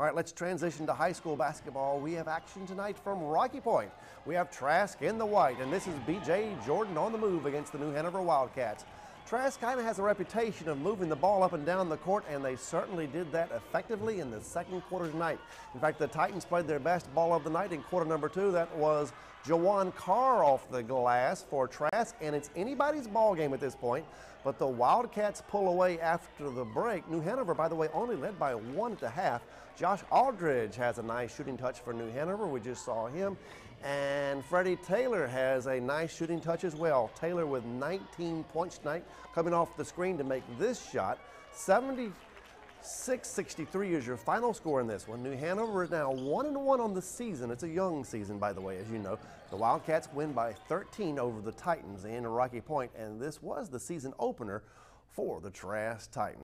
All right, let's transition to high school basketball. We have action tonight from Rocky Point. We have Trask in the white, and this is BJ Jordan on the move against the New Hanover Wildcats. Trask kind of has a reputation of moving the ball up and down the court, and they certainly did that effectively in the second quarter tonight. In fact, the Titans played their best ball of the night in quarter number two. That was Jawan Carr off the glass for Trask, and it's anybody's ball game at this point. But the Wildcats pull away after the break. New Hanover, by the way, only led by one at the half. Josh Aldridge has a nice shooting touch for New Hanover. We just saw him. And Freddie Taylor has a nice shooting touch as well. Taylor with 19 points tonight coming off the screen to make this shot. 76-63 is your final score in this one. New Hanover is now 1 and 1 on the season. It's a young season, by the way, as you know. The Wildcats win by 13 over the Titans in Rocky Point, and this was the season opener for the Trask Titans.